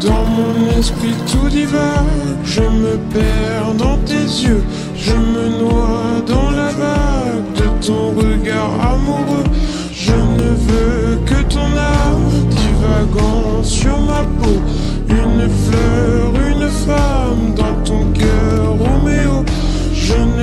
Dans mon esprit tout divin, je me perds dans tes yeux, je me noie dans la vague de ton regard amoureux.